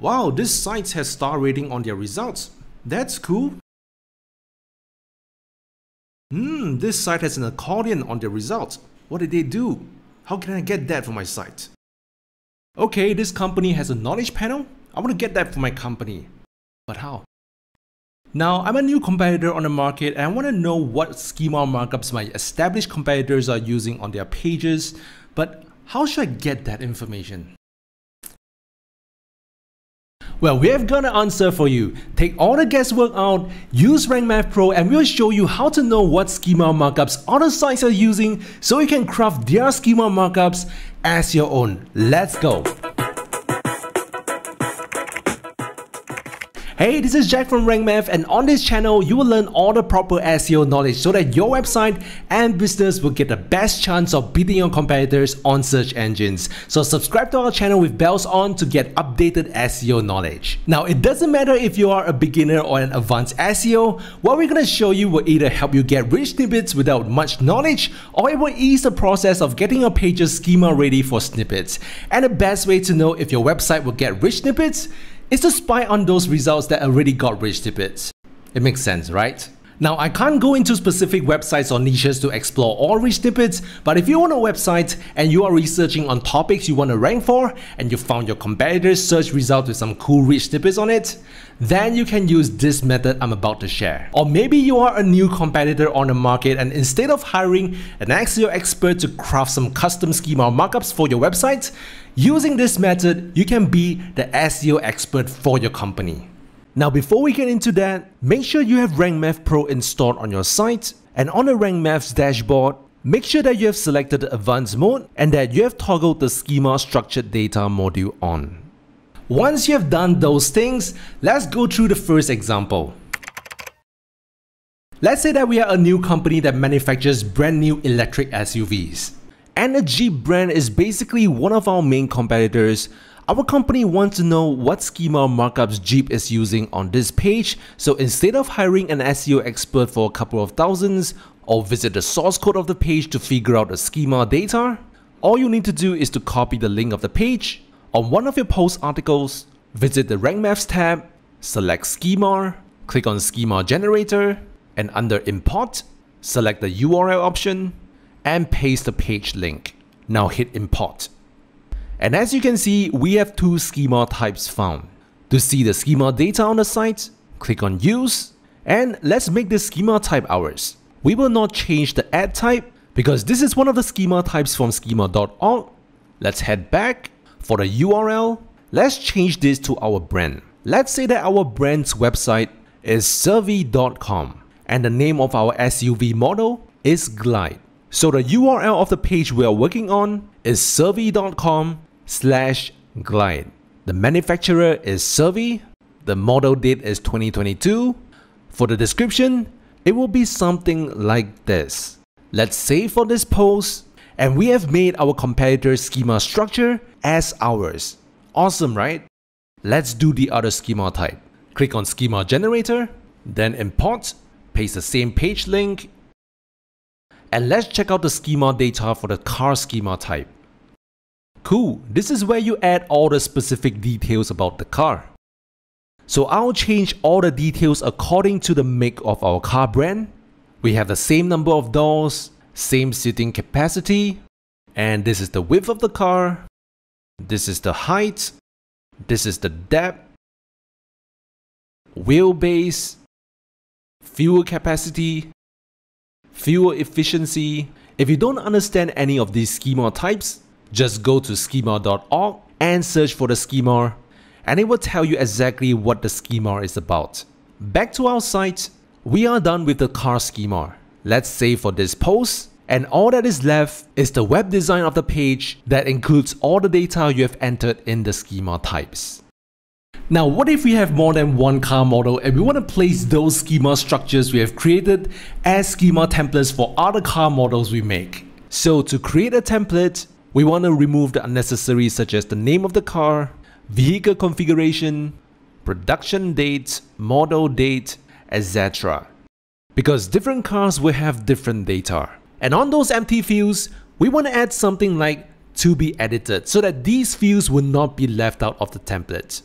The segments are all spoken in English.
Wow, this site has star rating on their results. That's cool. Hmm, this site has an accordion on their results. What did they do? How can I get that for my site? Okay, this company has a knowledge panel. I want to get that for my company. But how? Now, I'm a new competitor on the market and I want to know what schema markups my established competitors are using on their pages, but how should I get that information? Well, we have got an answer for you. Take all the guesswork out, use Rank Math Pro and we'll show you how to know what schema markups other sites are using so you can craft their schema markups as your own. Let's go! Hey, this is Jack from RankMath and on this channel, you will learn all the proper SEO knowledge so that your website and business will get the best chance of beating your competitors on search engines. So subscribe to our channel with bells on to get updated SEO knowledge. Now, it doesn't matter if you are a beginner or an advanced SEO, what we're gonna show you will either help you get rich snippets without much knowledge or it will ease the process of getting your pages schema ready for snippets. And the best way to know if your website will get rich snippets is to spy on those results that already got rich snippets. It makes sense, right? Now, I can't go into specific websites or niches to explore all rich snippets, but if you own a website and you are researching on topics you want to rank for, and you found your competitor's search result with some cool rich snippets on it, then you can use this method I'm about to share. Or maybe you are a new competitor on the market and instead of hiring an SEO expert to craft some custom schema or markups for your website, using this method, you can be the SEO expert for your company. Now before we get into that, make sure you have Rank Math Pro installed on your site and on the Rank Math's dashboard, make sure that you have selected the advanced mode and that you have toggled the schema structured data module on. Once you have done those things, let's go through the first example. Let's say that we are a new company that manufactures brand new electric SUVs. And the Jeep brand is basically one of our main competitors our company wants to know what schema markups Jeep is using on this page, so instead of hiring an SEO expert for a couple of thousands, or visit the source code of the page to figure out the schema data, all you need to do is to copy the link of the page, on one of your post articles, visit the Rank Maths tab, select Schema, click on Schema Generator, and under Import, select the URL option, and paste the page link. Now hit Import. And as you can see, we have two schema types found. To see the schema data on the site, click on Use, and let's make this schema type ours. We will not change the @type because this is one of the schema types from schema.org. Let's head back. For the URL, let's change this to our brand. Let's say that our brand's website is survey.com, and the name of our SUV model is Glide. So the URL of the page we are working on is Servi.com slash glide. The manufacturer is Servi. The model date is 2022. For the description, it will be something like this. Let's save for this post and we have made our competitor's schema structure as ours. Awesome, right? Let's do the other schema type. Click on schema generator, then import, paste the same page link, and let's check out the schema data for the car schema type. Cool, this is where you add all the specific details about the car. So I'll change all the details according to the make of our car brand. We have the same number of doors, same seating capacity, and this is the width of the car, this is the height, this is the depth, wheelbase, fuel capacity, fuel efficiency. If you don't understand any of these schema types, just go to schema.org and search for the schema and it will tell you exactly what the schema is about. Back to our site, we are done with the car schema. Let's save for this post and all that is left is the web design of the page that includes all the data you have entered in the schema types. Now what if we have more than one car model and we want to place those schema structures we have created as schema templates for other car models we make? So to create a template, we want to remove the unnecessary such as the name of the car, vehicle configuration, production date, model date, etc. Because different cars will have different data. And on those empty fields, we want to add something like to be edited so that these fields will not be left out of the template.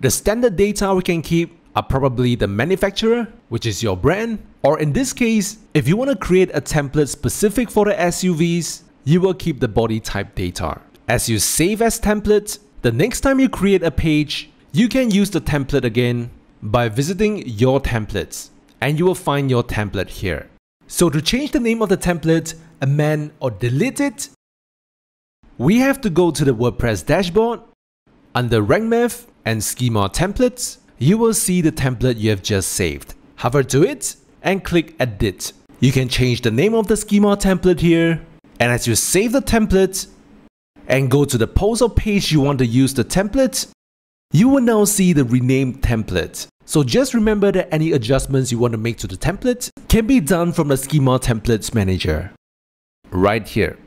The standard data we can keep are probably the manufacturer, which is your brand, or in this case, if you want to create a template specific for the SUVs, you will keep the body type data. As you save as template, the next time you create a page, you can use the template again by visiting your templates and you will find your template here. So to change the name of the template, amend or delete it, we have to go to the WordPress dashboard. Under RankMath and Schema templates, you will see the template you have just saved. Hover to it and click edit. You can change the name of the schema template here. And as you save the template and go to the post or page you want to use the template, you will now see the renamed template. So just remember that any adjustments you want to make to the template can be done from the Schema Templates Manager. Right here.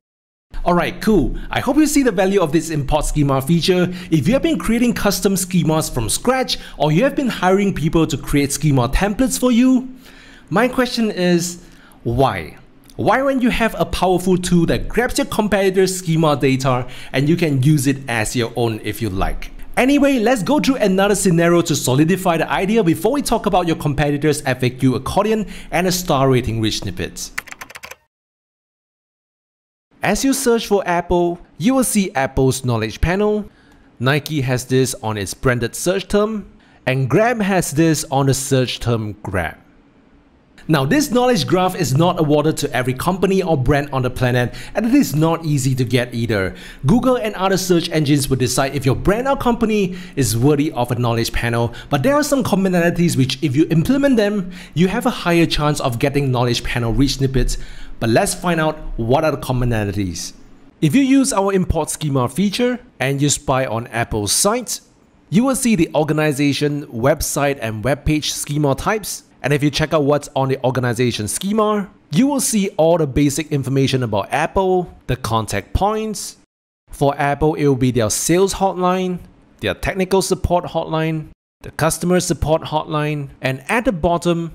Alright, cool. I hope you see the value of this import schema feature. If you have been creating custom schemas from scratch or you have been hiring people to create schema templates for you, my question is, why? Why when you have a powerful tool that grabs your competitor's schema data and you can use it as your own if you like? Anyway, let's go through another scenario to solidify the idea before we talk about your competitor's FAQ accordion and a star rating rich snippets. As you search for Apple, you will see Apple's knowledge panel. Nike has this on its branded search term, and Grab has this on the search term Grab. Now this knowledge graph is not awarded to every company or brand on the planet and it is not easy to get either. Google and other search engines will decide if your brand or company is worthy of a knowledge panel, but there are some commonalities which if you implement them, you have a higher chance of getting knowledge panel rich snippets, but let's find out what are the commonalities. If you use our import schema feature and you spy on Apple's site, you will see the organization, website and web page schema types and if you check out what's on the organization schema, you will see all the basic information about Apple, the contact points. For Apple, it will be their sales hotline, their technical support hotline, the customer support hotline, and at the bottom,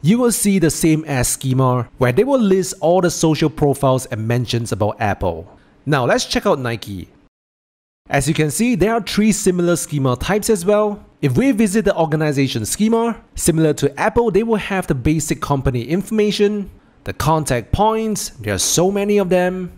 you will see the same as schema where they will list all the social profiles and mentions about Apple. Now let's check out Nike. As you can see, there are three similar schema types as well. If we visit the organization schema, similar to Apple, they will have the basic company information, the contact points, there are so many of them.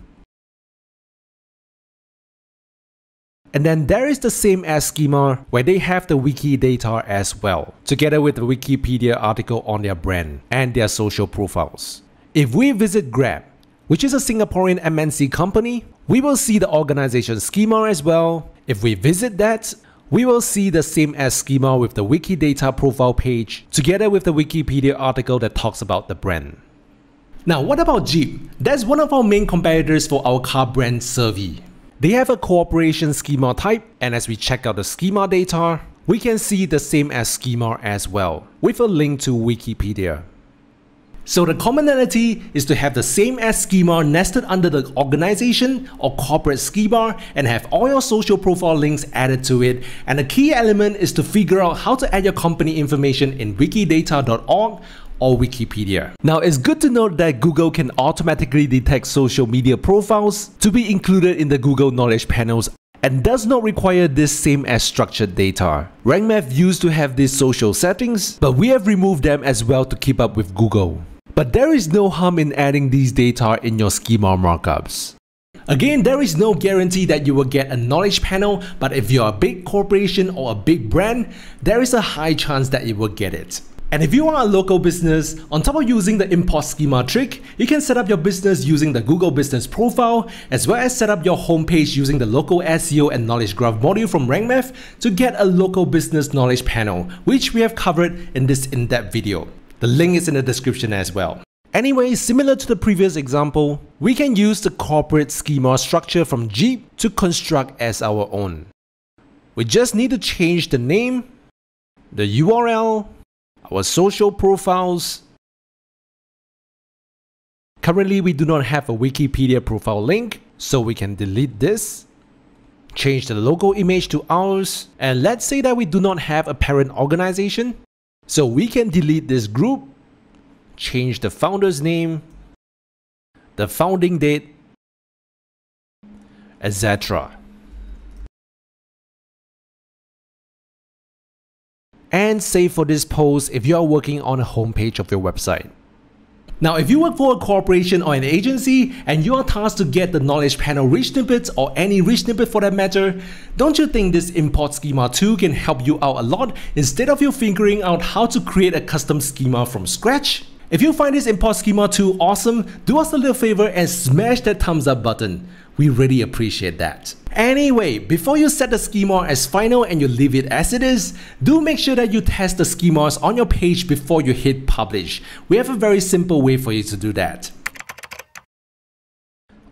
And then there is the same as schema where they have the wiki data as well, together with the Wikipedia article on their brand and their social profiles. If we visit Grab, which is a Singaporean MNC company, we will see the organization schema as well. If we visit that, we will see the same as schema with the Wikidata profile page, together with the Wikipedia article that talks about the brand. Now what about Jeep? That's one of our main competitors for our car brand Survey. They have a corporation schema type and as we check out the schema data, we can see the same as schema as well, with a link to Wikipedia. So the commonality is to have the same as schema nested under the organization or corporate schema and have all your social profile links added to it. And the key element is to figure out how to add your company information in wikidata.org or Wikipedia. Now it's good to note that Google can automatically detect social media profiles to be included in the Google Knowledge Panels and does not require this same as structured data. RankMath used to have these social settings, but we have removed them as well to keep up with Google. But there is no harm in adding these data in your schema markups. Again, there is no guarantee that you will get a knowledge panel, but if you're a big corporation or a big brand, there is a high chance that you will get it. And if you are a local business, on top of using the import schema trick, you can set up your business using the Google Business Profile, as well as set up your homepage using the local SEO and knowledge graph module from RankMath to get a local business knowledge panel, which we have covered in this in-depth video. The link is in the description as well. Anyway, similar to the previous example, we can use the corporate schema structure from Jeep to construct as our own. We just need to change the name, the URL, our social profiles. Currently, we do not have a Wikipedia profile link, so we can delete this. Change the logo image to ours, and let's say that we do not have a parent organization, so we can delete this group, change the founder's name, the founding date, etc. and save for this post if you are working on a homepage of your website. Now, if you work for a corporation or an agency and you are tasked to get the knowledge panel rich snippets or any rich snippet for that matter, don't you think this import schema tool can help you out a lot instead of you figuring out how to create a custom schema from scratch? If you find this import schema tool awesome, do us a little favor and smash that thumbs up button. We really appreciate that. Anyway, before you set the schema as final and you leave it as it is, do make sure that you test the schemas on your page before you hit publish. We have a very simple way for you to do that.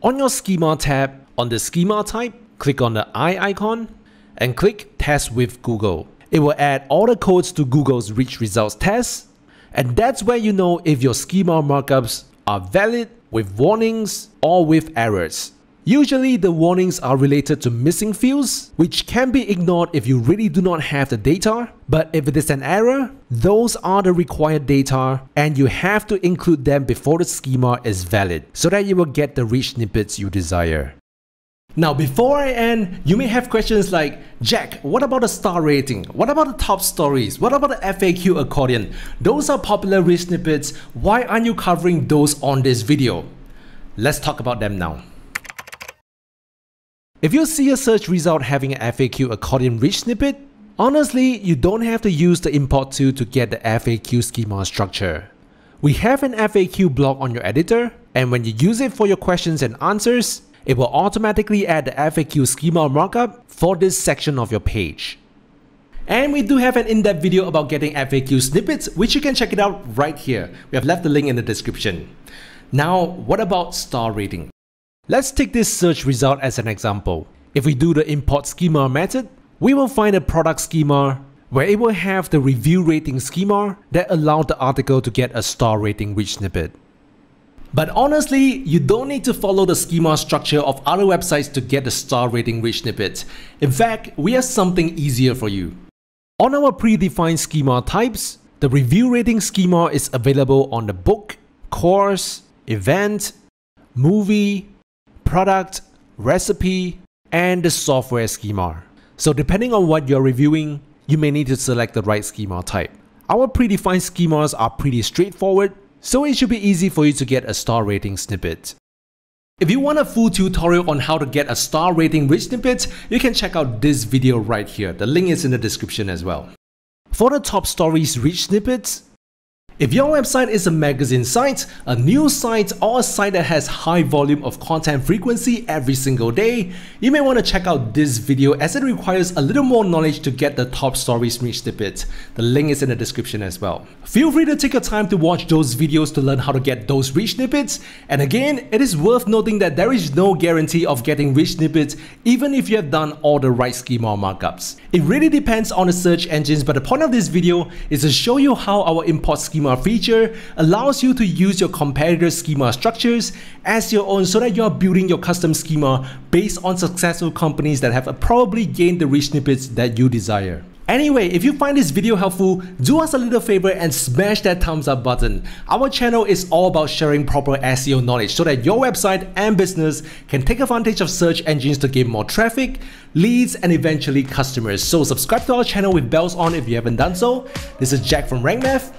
On your schema tab, on the schema type, click on the eye icon and click test with Google. It will add all the codes to Google's rich results test and that's where you know if your schema markups are valid with warnings or with errors. Usually the warnings are related to missing fields, which can be ignored if you really do not have the data, but if it is an error, those are the required data and you have to include them before the schema is valid, so that you will get the rich snippets you desire. Now before I end, you may have questions like, Jack, what about the star rating? What about the top stories? What about the FAQ accordion? Those are popular rich snippets, why aren't you covering those on this video? Let's talk about them now. If you see a search result having an FAQ accordion rich snippet, honestly, you don't have to use the import tool to get the FAQ schema structure. We have an FAQ block on your editor, and when you use it for your questions and answers, it will automatically add the FAQ schema markup for this section of your page. And we do have an in-depth video about getting FAQ snippets, which you can check it out right here. We have left the link in the description. Now, what about star rating? Let's take this search result as an example. If we do the import schema method, we will find a product schema where it will have the review rating schema that allow the article to get a star rating rich snippet. But honestly, you don't need to follow the schema structure of other websites to get the star rating rich snippet. In fact, we have something easier for you. On our predefined schema types, the review rating schema is available on the book, course, event, movie, product, recipe, and the software schema. So depending on what you're reviewing, you may need to select the right schema type. Our predefined schemas are pretty straightforward, so it should be easy for you to get a star rating snippet. If you want a full tutorial on how to get a star rating rich snippet, you can check out this video right here. The link is in the description as well. For the top stories rich snippets, if your website is a magazine site, a news site, or a site that has high volume of content frequency every single day, you may want to check out this video as it requires a little more knowledge to get the top stories rich snippet. The link is in the description as well. Feel free to take your time to watch those videos to learn how to get those rich snippets. And again, it is worth noting that there is no guarantee of getting rich snippets even if you have done all the right schema markups. It really depends on the search engines, but the point of this video is to show you how our import schema schema feature allows you to use your competitor schema structures as your own so that you are building your custom schema based on successful companies that have uh, probably gained the rich snippets that you desire. Anyway, if you find this video helpful, do us a little favor and smash that thumbs up button. Our channel is all about sharing proper SEO knowledge so that your website and business can take advantage of search engines to gain more traffic, leads, and eventually customers. So subscribe to our channel with bells on if you haven't done so. This is Jack from RankMath.